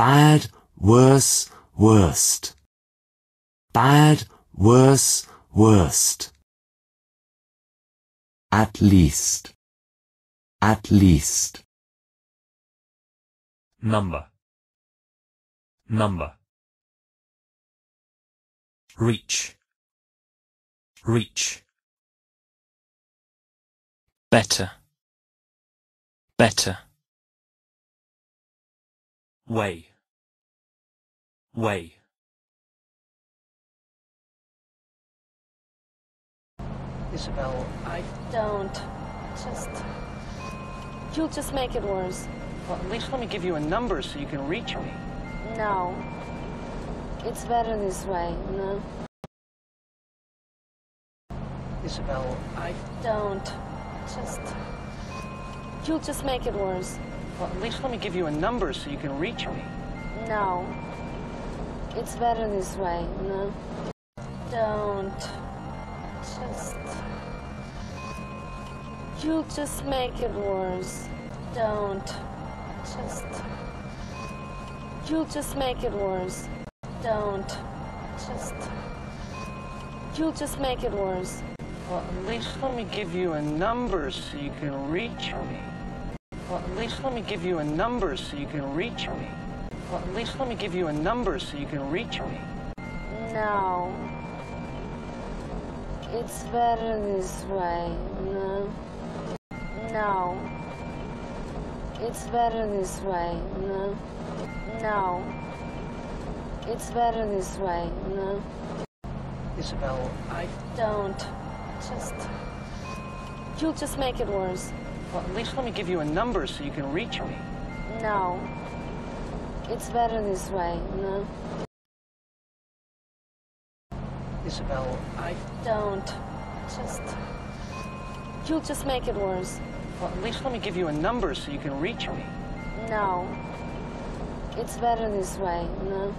Bad, worse, worst. Bad, worse, worst. At least. At least. number number reach reach better better way way Isabel, I. Don't. Just. You'll just make it worse. Well, at least let me give you a number so you can reach me. No. It's better this way, no? Isabel, I. Don't. Just. You'll just make it worse. Well, at least let me give you a number so you can reach me. No. It's better this way, no? Don't. Just. You'll just make it worse. Don't. Just. You'll just make it worse. Don't. Just. You'll just make it worse. Well, at least let me give you a number so you can reach me. Well, at least let me give you a number so you can reach me. Well, at least let me give you a number so you can reach me. No. It's better this way, no? No. It's better this way, no? No. It's better this way, no? Isabel, I. Don't. Just. You'll just make it worse. Well, at least let me give you a number so you can reach me. No. It's better this way, no? Isabel, I. Don't. Just. You'll just make it worse. Well, at least let me give you a number so you can reach me. No. It's better this way, no?